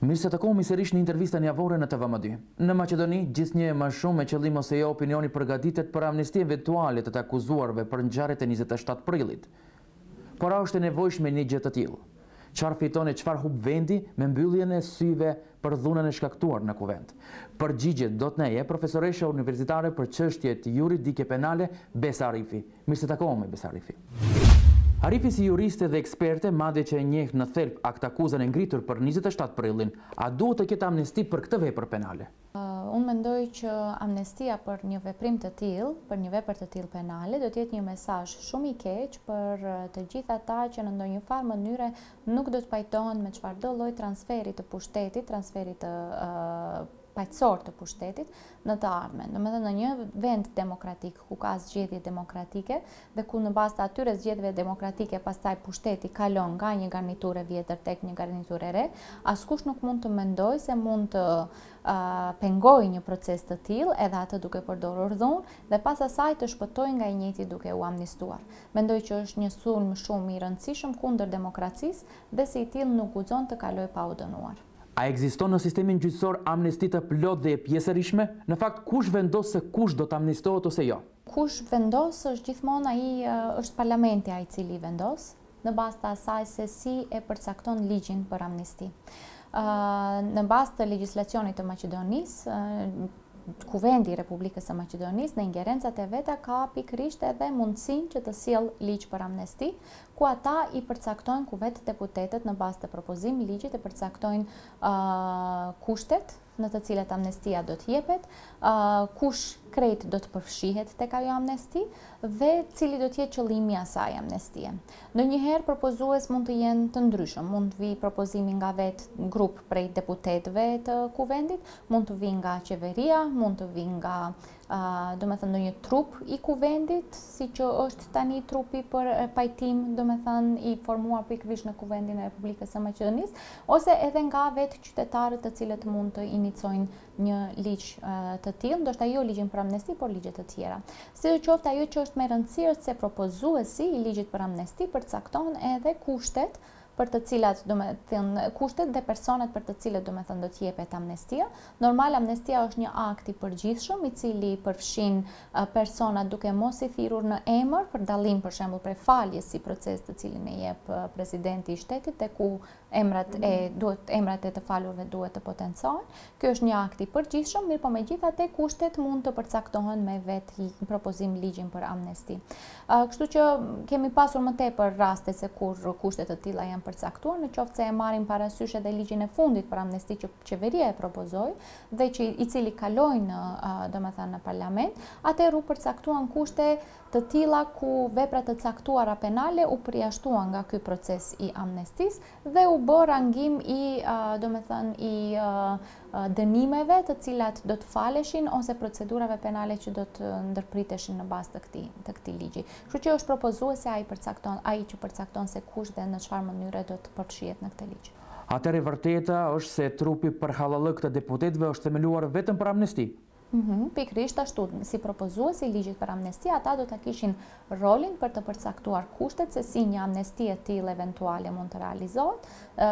Mirë se takohemi sërish në intervistën javore në TVM dy. Në Maqedoni, gjithnjë e më shumë me qëllim ose jo opinioni përgatitet për amnisti eventuale të të akuzuarve për ngjarjet e njëzet e shtatë prillit. Por a është e nevojshme një gjë të tillë? Çfarë fiton e çfarë humb vendi me mbylljen e syve për dhunën e shkaktuar në Kuvend? Përgjigje do të na jep profesoresha universitare për çështjet juridike penale, Besa Arifi. Mirë se takohemi Besa Arifi. Arifi si juriste dhe eksperte, madje që e njeh në thelb aktakuzën e ngritur për njëzet e shtatë prillin, a duhet të ketë amnesti për këtë vepër penale? Unë mendoj që amnestia për një veprim të tillë, për një vepër të tillë penale, do të jetë një mesazh shumë i keq për të gjithë ata që në ndonjë farë mënyre nuk do të pajtohen me çfarëdo lloj transferi të pushtetit, transferit paqësor të pushtetit në të ardhmen. Domethënë në një vend demokratik ku ka zgjedhje demokratike dhe ku në bazë të atyre zgjedhjeve demokratike pastaj pushteti kalon nga një garniturë e vjetër tek një garniturë e re, askush nuk mund të mendojë se mund të uh, pengojë një proces të tillë, edhe atë duke përdorur dhunë dhe pas asaj të shpëtojë nga i njëjti duke u amnistuar. Mendoj që është një sulm shumë i rëndësishëm kundër demokracisë dhe si i tillë nuk guxon të kalojë pa u dënuar. A ekziston në sistemin gjyqësor amnesti të plotë dhe e pjesërishme? Në fakt, kush vendos se kush do të amnestohet ose jo? Kush vendos është gjithmonë ai është parlamenti ai i cili vendos, në bazë të asaj se si e përcakton ligjin për amnesti. Në bazë të legjislacionit të Maqedonisë, Kuvendi i Republikës së Maqedonisë në ingerencat e veta ka pikërisht edhe mundësinë që të sjellë ligj për amnesti, ku ata i përcaktojnë ku vetë deputetët në bazë të propozim ligjit e përcaktojnë kushtet në të cilat amnestia do të jepet, kush krejt do të përfshihet tek ajo amnesti dhe cili do të jetë qëllimi i asaj amnestie. Ndonjëherë propozues mund të jenë të ndryshëm, mund të vijë propozimi nga vetë grup prej deputetëve të kuvendit, mund të vijë nga qeveria, mund të vijë nga domethënë, ndonjë trup i kuvendit, siç është tani trupi për pajtim, domethënë, i formuar pikërisht në kuvendin e Republikës së Maqedonisë, ose edhe nga vetë qytetarët të cilët mund të inicojnë një ligj të tillë, ndoshta jo ligjin për amnesti, por ligje të tjera. Sido qoftë ajo që është me rëndësi është se propozuesi i ligjit për amnesti përcakton edhe kushtet për të cilat domethënë kushtet dhe personat për të cilët domethënë do të jepet amnestia. Normal amnestia është një akt i përgjithshëm i cili përfshin personat duke mos i thirrur në emër për dallim për shembull prej faljes si proces të cilin e jep presidenti i shtetit dhe ku emrat e duhet emrat e të falurve duhet të potencohen. Ky është një akt i përgjithshëm, mirëpo megjithatë kushtet mund të përcaktohen me vetë propozim ligjin për amnesti. Kështu që kemi pasur më tepër raste se kur kushte të tilla janë përcaktuar, në qoftë se e marrim parasysh edhe ligjin e fundit për amnesti që qeveria e propozoi dhe që i cili kaloi në, domethënë në parlament, atëherë u përcaktuan kushte të tilla ku vepra të caktuara penale u përjashtuan nga ky proces i amnestisë dhe u bë rangim i domethënë i dënimeve të cilat do të faleshin ose procedurave penale që do të ndërpriteshin në bazë të këtij të këtij ligji. Kështu që është propozuesi ai përcakton ai që përcakton se kush dhe në çfarë mënyre do të përfshihet në këtë ligj. Atëherë e vërteta është se trupi për hallallëk të deputetëve është themeluar vetëm për amnesti. Pikërisht ashtu, si propozuesi i ligjit për amnesti ata do ta kishin rolin për të përcaktuar kushtet se si një amnesti e tillë eventuale mund të realizohet,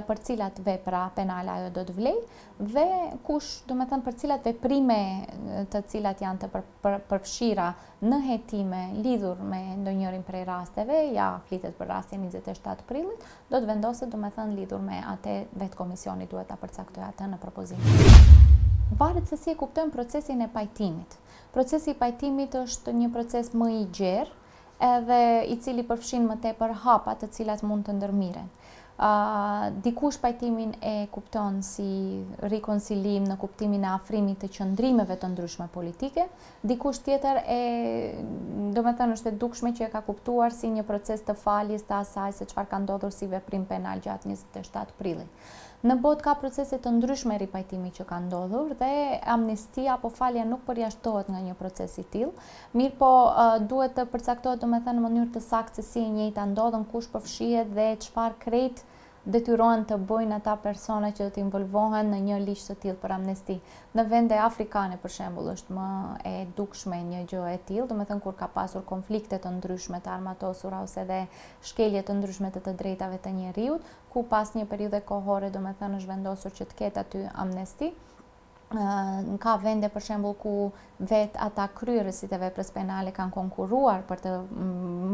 për cilat vepra penale ajo do të vlejë dhe kush, domethënë për cilat veprime të cilat janë të përfshira në hetime lidhur me ndonjërin prej rasteve, ja flitet për rastin njëzet e shtatë prillit, Do të vendoset domethënë lidhur me atë vetë komisioni duhet ta përcaktojë atë në propozimin e tij. Varet se si e kuptojmë procesin e pajtimit. Procesi i pajtimit është një proces më i gjerë edhe i cili përfshin më tepër hapa të cilat mund të ndërmiren. Dikush pajtimin e kupton si rikonsilim në kuptimin e afrimit të qëndrimeve të ndryshme politike, Dikush tjetër e, domethënë është e dukshme që e ka kuptuar si një proces të faljes të asaj se çfarë ka ndodhur si veprim penal gjatë njëzet e shtatë prillit. Në botë ka procese të ndryshme ripajtimi që kanë ndodhur dhe amnistia apo falja nuk përjashtohet nga një proces i tillë, mirëpo duhet të përcaktohet domethënë në mënyrë të saktë se si e njëjta ndodh dhe, kush përfshihet dhe çfarë krejt detyrohen të bëjnë ata persona që do të involvohen në një ligj të tillë për amnesti. Në vende afrikane, për shembull, është më e dukshme një gjë e tillë, domethënë kur ka pasur konflikte të ndryshme të armatosura ose dhe shkelje të ndryshme të të drejtave të njeriut, ku pas një periudhe kohore, domethënë, është vendosur që të ketë aty amnesti. ka vende për shembull ku vetë ata kryerësit e veprës penale kanë konkurruar për të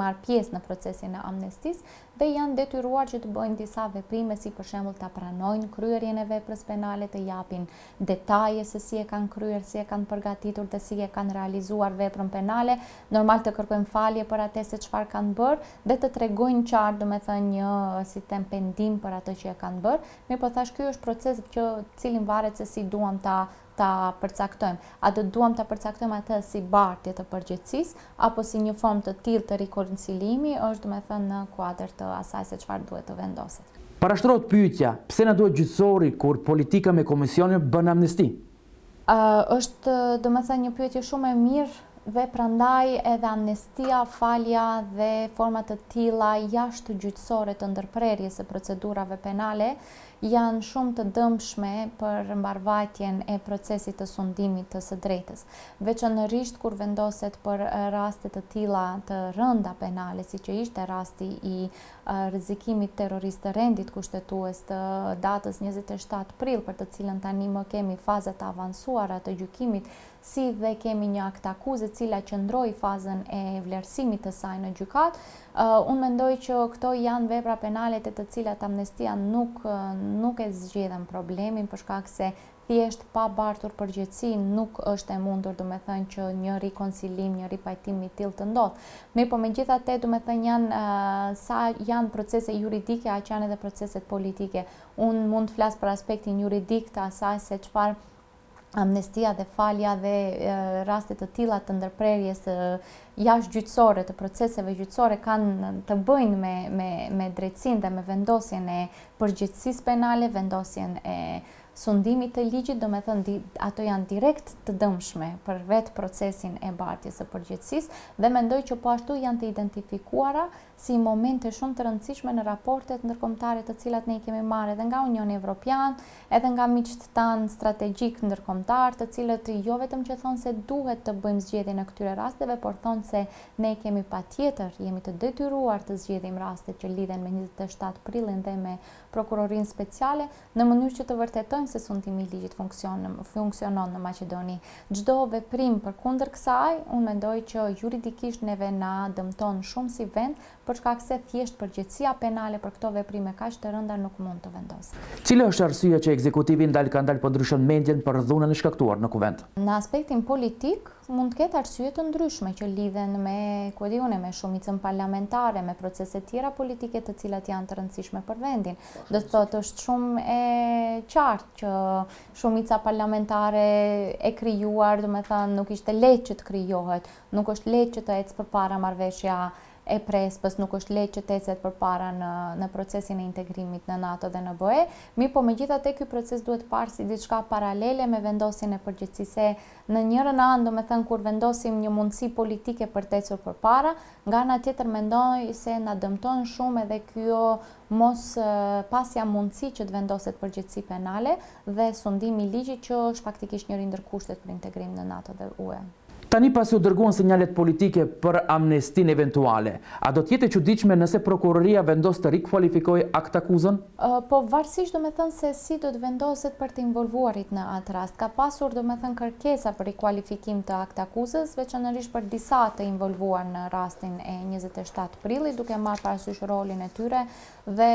marrë pjesë në procesin e amnestisë dhe janë detyruar që të bëjnë disa veprime si për shembull ta pranojnë kryerjen e veprës penale të japin detaje se si e kanë kryer, si e kanë përgatitur dhe si e kanë realizuar veprën penale, normal të kërkojnë falje për atë se çfarë kanë bërë dhe të tregojnë qartë, domethënë një si them pendim për atë që e kanë bërë. Mirëpo thashë ky është proces që cili varet se si duam ta ta përcaktojmë. A duam ta përcaktojmë atë si bartje të përgjegjësisë apo si një formë të tillë të rikonciliimi është domethënë në kuadër të asaj se çfarë duhet të vendoset. Parashtrohet pyetja, pse na duhet gjyqësori kur politika me komisionin bën amnesti? Është domethënë një pyetje shumë e mirë dhe prandaj edhe amnestia, falja dhe forma të tilla jashtëgjyqësore të ndërprerjes së procedurave penale janë shumë të dëmshme për mbarëvajtjen e procesit të sundimit të së drejtës. Veçanërisht kur vendoset për raste të tilla të rënda penale, siç ishte rasti i rrezikimit terrorist të rendit kushtetues të datës njëzet e shtatë prill për të cilën tani më kemi faza të avancuara të gjykimit si dhe kemi një aktakuzë e cila qëndroi fazën e vlerësimit të saj në gjykatë unë mendoj që këto janë vepra penale te të cilat amnestia nuk nuk e zgjidhën problemin për shkak se Thjesht pa bartur përgjegjësi nuk është e mundur domethënë që një rikoncilim, një ripajtim i tillë të ndodhë. Mirëpo megjithatë domethënë janë sa janë procese juridike aq janë edhe procese politike. Unë mund të flas për aspektin juridik të asaj se çfarë amnestia dhe falja dhe raste të tilla të ndërprerjes jashtëgjyqësore të proceseve gjyqësore kanë të bëjnë me me me drejtësinë dhe me vendosjen e përgjegjësisë penale, vendosjen e sundimit të ligjit, domethënë ato janë direkt të dëmshme për vetë procesin e bartjes së përgjegjësisë dhe mendoj që po ashtu janë të identifikuara si momente shumë të rëndësishme në raportet ndërkombëtare të cilat ne i kemi marrë edhe nga Unioni Evropian, edhe nga miqtë tanë strategjikë ndërkombëtarë, të cilët jo vetëm që thonë se duhet të bëjmë zgjedhjen e këtyre rasteve, por thonë se ne i kemi patjetër, jemi të detyruar të zgjedhim raste që lidhen me njëzet e shtatë prillin dhe me Prokurorinë Speciale. në mënyrë që të vërtetojmë se sundimi i ligjit funksionon në Maqedoni. Çdo veprim përkundër kësaj, unë mendoj që juridikisht neve na dëmton shumë si vend, për shkak se thjesht përgjegjësia penale për këto veprime kaq të rënda nuk mund të vendoset. Cila është arsyeja që ekzekutivi ndal ka ndal po ndryshon mendjen për dhunën e shkaktuar në Kuvend? Në aspektin politik, Mund të ketë arsye të ndryshme që lidhen me, ku e di unë, me shumicën parlamentare, me procese tjera politike të cilat janë të rëndësishme për vendin. Do të thotë është shumë e qartë që shumica parlamentare e krijuar, domethënë nuk ishte lehtë që të krijohet, nuk është lehtë që të ecë përpara marrëveshja e Prespës nuk është lehtë që të ecet përpara në në procesin e integrimit në NATO dhe në BE, mirëpo megjithatë ky proces duhet parë si diçka paralele me vendosjen e përgjegjësisë Në njërën anë, domethënë kur vendosim një mundësi politike për të ecur përpara, nga ana tjetër mendoj se na dëmton shumë edhe kjo mos pasja mundësi që të vendoset përgjegjësi penale dhe sundimi i ligjit që është faktikisht njëri ndër kushtet për integrim në NATO dhe UE. Tani pasi u dërguan sinjalet politike për amnestinë eventuale, a do të jetë e çuditshme nëse prokuroria vendos të rikualifikojë aktakuzën? Po varësisht domethënë se si do të vendoset për të involvuarit në atë rast. Ka pasur domethënë kërkesa për rikualifikim të aktakuzës, veçanërisht për disa të involvuar në rastin e njëzet e shtatë prillit, duke marrë parasysh rolin e tyre dhe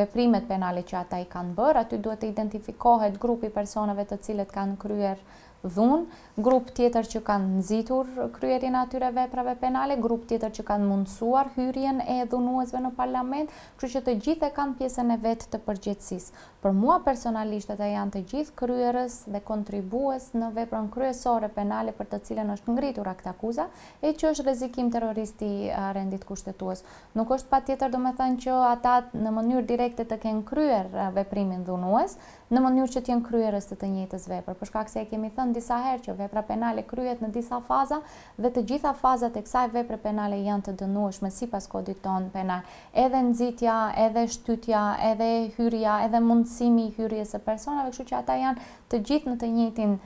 veprimet penale që ata i kanë bërë. Aty duhet të identifikohet grupi i personave të cilët kanë kryer dhunë, grup tjetër që kanë nxitur kryerjen e atyre veprave penale, grup tjetër që kanë mundësuar hyrjen e dhunuesve në parlament, kështu që të gjithë e kanë pjesën e vet të përgjegjësisë. Për mua personalisht ata janë të gjithë kryerës dhe kontribues në veprën kryesore penale për të cilën është ngritur aktakuza e që është rrezikim terrorist i rendit kushtetues. Nuk është patjetër domethënë që ata në mënyrë direkte të kenë kryer veprimin dhunues, në mënyrë që të jenë kryerës të të njëjtës vepër, për shkak se e kemi thënë disa herë që vepra penale kryhet në disa faza dhe të gjitha fazat e kësaj vepre penale janë të dënueshme sipas Kodit tonë Penal, edhe nxitja, edhe shtytja, edhe hyrja, edhe mundësimi i hyrjes së personave, kështu që ata janë të gjithë në të njëjtin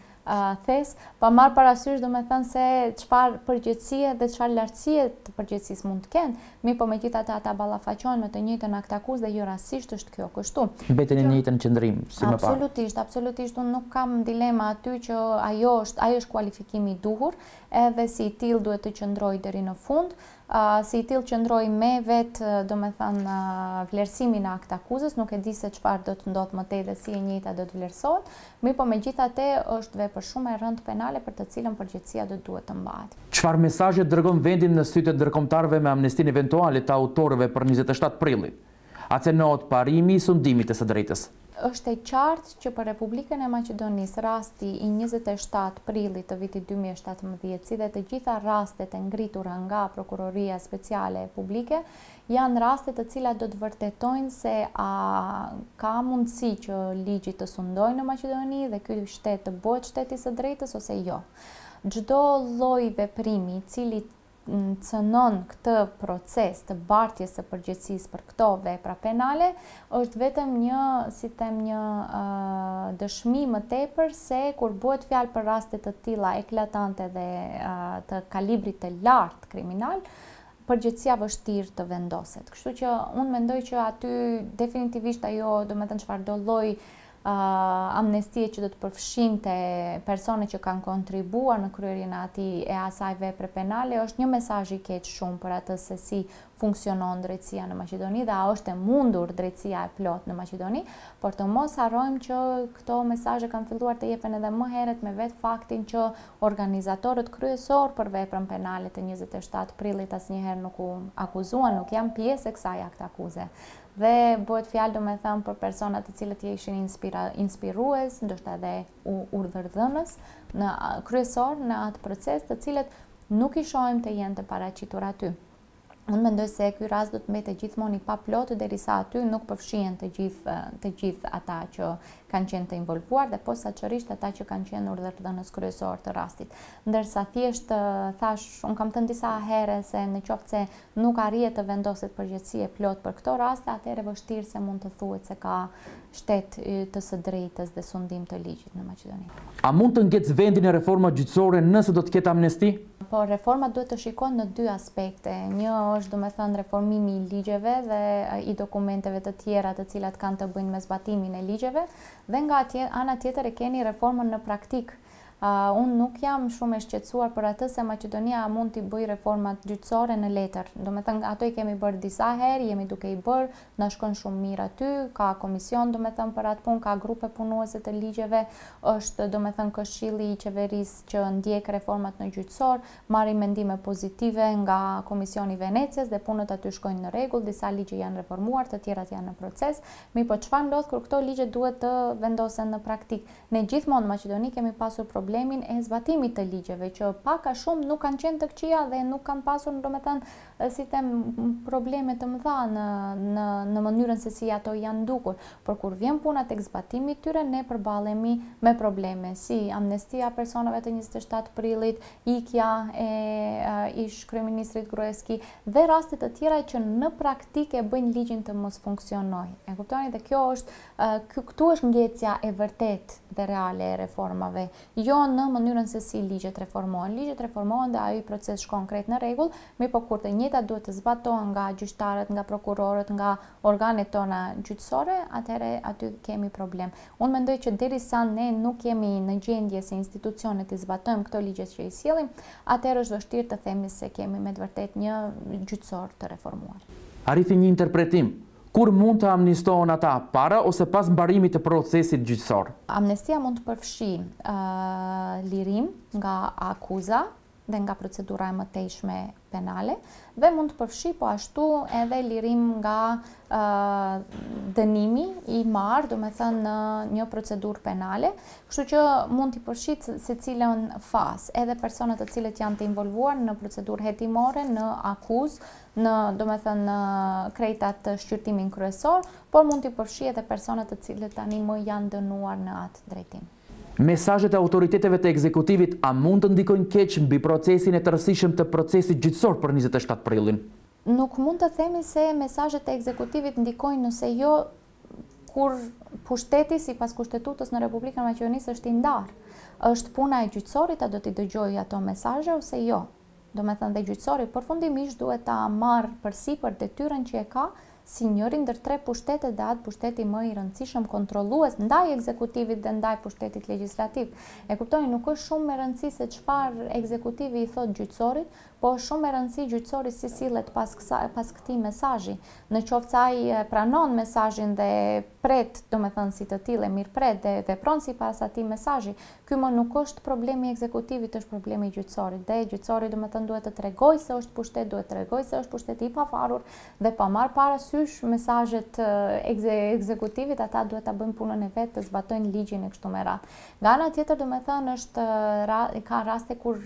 thes, pa marrë parasysh domethënë se çfarë përgjegjësie dhe çfarë lartësie të përgjegjësisë mund të kenë, mirëpo megjithatë ata ballafaqohen me të njëjtën aktakuzë dhe jo rastësisht është kjo kështu. Mbeteni në të njëjtin qëndrim si më parë. Absolutisht, absolutisht unë nuk kam dilema aty që ajo është, ai është kualifikimi i duhur, edhe si i tillë duhet të qëndrojë deri në fund. Si i tillë qëndroi me vetë, domethënë, vlerësimin e aktakuzës, nuk e di se çfarë do të ndodhë më tej dhe si e njëjta do të vlerësohet, mirëpo megjithatë është vepër shumë e rëndë penale për të cilën përgjegjësia do të duhet të mbahet. Çfarë mesazhe dërgon vendi në sytë e ndërkombëtarëve me amnestinë eventuale të autorëve për njëzet e shtatë prillin? A cenohet parimi i sundimit të së drejtës? Është e qartë që për Republikën e Maqedonisë rasti i njëzet e shtatë prillit të vitit dy mijë e shtatëmbëdhjetë si dhe të gjitha rastet e ngritura nga Prokuroria Speciale Publike janë raste të cilat do të vërtetojnë se a ka mundësi që ligji të sundojë në Maqedoni dhe ky shtet të bëhet shtet i së drejtës ose jo. Çdo lloj veprimi i cili cënon këtë proces të bartjes së përgjegjësisë për këto vepra penale është vetëm një, si të them, një dëshmi më tepër se kur bëhet fjalë për raste të tilla eklatante dhe të kalibrit të lartë kriminal, përgjegjësia vështirë të vendoset. Kështu që unë mendoj që aty definitivisht ajo, domethënë çfarëdo lloj amnestie që do të përfshinte persona që kanë kontribuar në kryerjen e atij e asaj vepre penale është një mesazh i keq shumë për atë se si funksionon drejtësia në Maqedoni dhe a është e mundur drejtësia e plotë në Maqedoni, por të mos harrojmë që këto mesazhe kanë filluar të jepen edhe më herët me vetë faktin që organizatorët kryesorë për veprën penale të 27 prillit asnjëherë nuk u akuzuan, nuk janë pjesë e kësaj aktakuze. Dhe bëhet fjalë domethënë për persona të cilët ishin inspirues, ndoshta edhe urdhërdhënës kryesorë në atë proces, të cilët nuk i shohim të jenë të paraqitur aty. Unë mendoj se ky rast do të mbetet gjithmonë i paplotë derisa aty nuk përfshihen të gjithë të gjithë ata që kanë qenë të involvuar dhe posaçërisht ata që kanë qenë urdhërdhënës kryesorë të rastit. Ndërsa thjesht thashë, unë kam thënë disa herë se në qoftë se nuk arrihet të vendoset përgjegjësi e plotë për këto raste, atëherë vështirë se mund të thuhet se ka shtet të së drejtës dhe sundim të ligjit në Maqedoni. A mund të ngecë vendi në reformat gjyqësore nëse do të ketë amnesti? Po, reformat duhet të shikohen në dy aspekte. Një është, domethënë, reformimi i ligjeve dhe i dokumenteve të tjera të cilat kanë të bëjnë me zbatimin e ligjeve dhe nga ana tjetër e keni reformën në praktikë Unë nuk jam shumë e shqetësuar për atë se Maqedonia mund t'i bëjë reformat gjyqësore në letër. Domethënë, ato i kemi bërë disa herë, jemi duke i bërë, na shkon shumë mirë aty, ka komision, domethënë, për atë punë, ka grupe punuese të ligjeve, është, domethënë, këshilli i qeverisë që ndjek reformat në gjyqësor, marrim mendime pozitive nga Komisioni i Venecias dhe punët aty shkojnë në rregull, disa ligje janë reformuar, të tjerat janë në proces. Mirëpo, çfarë ndodh kur këto ligje duhet të vendosen në praktikë? Ne gjithmonë në Maqedoni kemi pasur problemin e zbatimit të ligjeve, që pak a shumë nuk kanë qenë të këqija dhe nuk kanë pasur, domethënë, si të them, probleme të mëdha në në në mënyrën se si ato janë dukur. Por kur vjen puna tek zbatimi i tyre, ne përballemi me probleme, si amnestia e personave të njëzet e shtatë prillit, ikja e ish-kryeministrit Gruevski dhe raste të tjera që në praktikë e bëjnë ligjin të mos funksionojë. E kuptoni? Dhe kjo është Këtu është ngecja e vërtetë dhe reale e reformave, jo në mënyrën se si ligjet reformohen. Ligjet reformohen dhe ai proces shkon krejt në rregull, mirëpo kur të njëjtat duhet të zbatohen nga gjyqtarët, nga prokurorët, nga organet tona gjyqësore, atëherë aty kemi problem. Unë mendoj që derisa ne nuk jemi në gjendje si institucione t'i zbatojmë këto ligje që i sjellim, atëherë është vështirë të themi se kemi me të vërtetë një gjyqësor të reformuar. Arriti një interpretim Kur mund të amnistohen ata, para ose pas mbarimit të procesit gjyqësor? Amnestia mund të përfshijë lirim nga akuza dhe nga procedura e mëtejshme penale dhe mund të përfshijë po ashtu edhe lirim nga dënimi i marrë, domethënë në një procedurë penale, kështu që mund të përfshijë secilën fazë, edhe personat të cilët janë të involvuar në procedurë hetimore, në akuzë, në, domethënë, në krejt atë shqyrtimin kryesor, por mund t'i përfshijë edhe personat të cilët tani më janë dënuar në atë drejtim. Mesazhet e autoriteteve të ekzekutivit a mund të ndikojnë keq mbi procesin e tërësishëm të procesit gjyqësor për njëzet e shtatë prillin? Nuk mund të themi se mesazhet e ekzekutivit ndikojnë nëse jo kur pushteti sipas Kushtetutës në Republikën e Maqedonisë është i ndarë. Është puna e gjyqësorit a do t'i dëgjojë ato mesazhe ose jo. Domethënë dhe gjyqësori përfundimisht duhet ta marrë përsipër detyrën që e ka si njëri ndër tre pushtetet dhe atë pushteti më i rëndësishëm kontrollues ndaj ekzekutivit dhe ndaj pushtetit legjislativ. E kuptoni, nuk është shumë me rëndësi se çfarë ekzekutivi i thotë gjyqësorit, po është shumë me rëndësi gjyqësori si sillet pas kësaj, pas këtij mesazhi. Në qoftë se ai e pranon mesazhin dhe e pret, domethënë si të tillë e mirëpret dhe vepron sipas atij mesazhi, Ky më nuk është problemi i ekzekutivit është problemi i gjyqësorit dhe gjyqësori domethënë duhet të tregojë se është pushtet duhet të tregojë se është pushtet i pavarur dhe pa marrë parasysh mesazhet e ekzekutivit ata duhet ta bëjnë punën e vet të zbatojnë ligjin e kështu me radhë nga ana tjetër domethënë është ka raste kur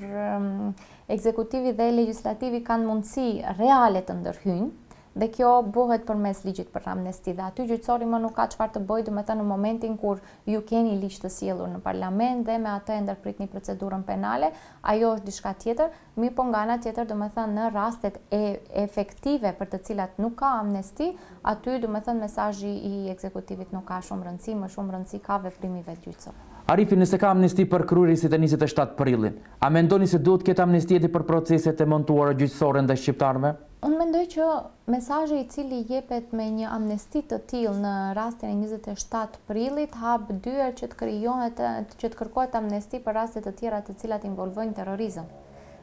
ekzekutivi dhe legjislativi kanë mundësi reale të ndërhyjnë Dhe kjo bëhet përmes ligjit për amnesti dhe aty gjyqësori më nuk ka çfarë të bëjë, domethënë në momentin kur ju keni ligj të sjellur në parlament dhe me atë e ndërpritni procedurën penale, ajo është diçka tjetër, mirëpo nga ana tjetër domethënë në rastet efektive për të cilat nuk ka amnesti, aty domethënë mesazhi i ekzekutivit nuk ka shumë rëndësi, më shumë rëndësi ka veprimi i vetë gjyqësorit. Arifi, Nëse ka amnesti për kryerësit e njëzet e shtatë prillit, a mendoni se duhet të ketë amnesti edhe për proceset e montuara gjyqësore ndaj shqiptarëve? Unë mendoj që mesazhi i cili jepet me një amnesti të tillë në rastin e njëzet e shtatë prillit hap dyer që të krijohet që të kërkohet amnesti për raste të tjera të cilat involvojnë terrorizëm.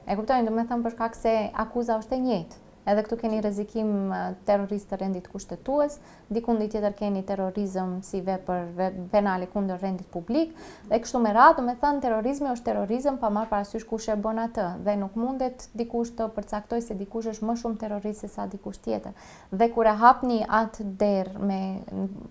E kuptoni, domethënë për shkak se akuza është e njëjtë. Edhe këtu keni rrezikim terrorist të rendit kushtetues, dikundi tjetër keni terrorizëm si vepër penale kundër rendit publik dhe kështu me radhë, domethënë terrorizmi është terrorizëm pa marrë parasysh kush e bën atë dhe nuk mundet dikush të përcaktojë se dikush është më shumë terrorist se sa dikush tjetër. Dhe kur e hapni atë derë me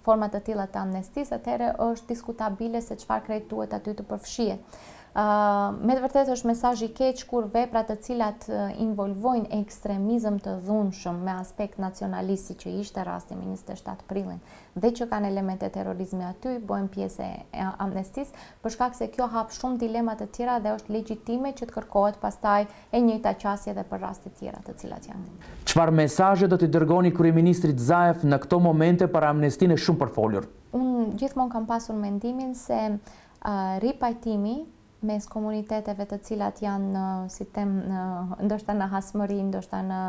forma të tilla të amnestisë, atëherë është diskutabile se çfarë krejt duhet aty të përfshihet. Me të vërtetë është mesazh i keq kur vepra të cilat involvojnë ekstremizëm të dhunshëm me aspekt nacionalist siç ishte rasti me njëzet e shtatë prillin dhe që kanë elemente terrorizmi aty bëhen pjesë e amnestisë për shkak se kjo hap shumë dilema të tjera dhe është legjitime që të kërkohet pastaj e njëjta qasje edhe për raste të tjera të cilat janë Çfarë mesazhe do t'i dërgoni kryeministrit Zaev në këto momente për amnestinë e shumëpërfolur? Unë gjithmonë kam pasur mendimin se Ripajtimi mes komuniteteve të cilat janë në si të them ndoshta në hasmëri, ndoshta në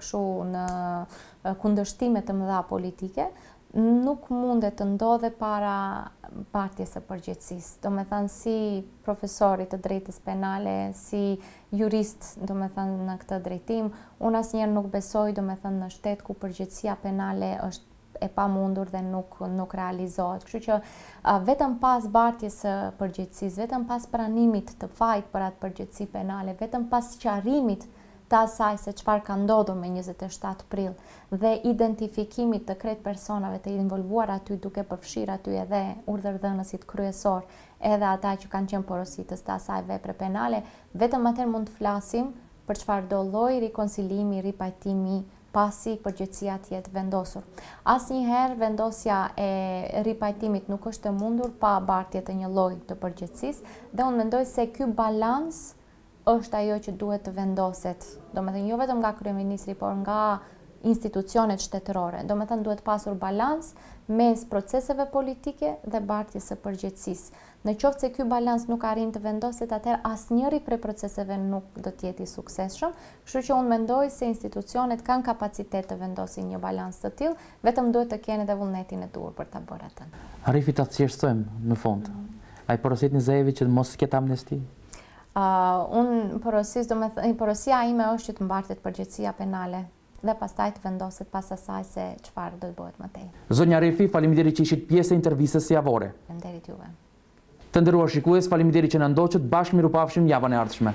kështu në kundërshtime të mëdha politike, nuk mundet të ndodhe para bartjes së përgjegjësisë. Domethënë si profesor i të drejtës penale, si jurist, domethënë në këtë drejtim, unë asnjëherë nuk besoj, domethënë në shtet ku përgjegjësia penale është e pamundur dhe nuk nuk realizohet. Kështu që vetëm pas bartjes së përgjegjësisë, vetëm pas pranimit të fajit për atë përgjegjësi penale, vetëm pas sqarimit të asaj se çfarë ka ndodhur me 27 prill dhe identifikimit të krejt personave të involvuar aty duke përfshirë aty edhe urdhërdhënësit kryesor edhe ata që kanë qenë porositës të asaj vepre penale, vetëm atëherë mund të flasim për çfarëdo lloj rikoncilimi, ripajtimi pasi përgjegjësia të jetë vendosur. Asnjëherë vendosja e ripajtimit nuk është e mundur pa bartje të një lloj të përgjegjësisë dhe unë mendoj se ky balans është ajo që duhet të vendoset. Domethënë jo vetëm nga kryeministri, por nga institucionet shtetërore. Domethënë duhet pasur balans mes proceseve politike dhe bartjes së përgjegjësisë. Në qoftë se ky balans nuk arrin të vendoset atëherë asnjëri prej proceseve nuk do të jetë i suksesshëm, kështu që unë mendoj se institucionet kanë kapacitet të vendosin një balans të tillë, vetëm duhet të kenë edhe vullnetin e duhur për ta bërë atë. Arifi, ta thjeshtojmë në fund. A i porositni Zaevit që të mos ketë amnesti? Unë porosis, domethënë porosia ime është që të mbartet përgjegjësia penale dhe pastaj të vendoset pas asaj se çfarë do të bëhet më tej. Zonja Arifi, faleminderit që ishit pjesë e intervistës javore. Faleminderit juve. Të nderuar shikues, faleminderit që na ndoqët, bashkë mirupafshim javën e ardhshme.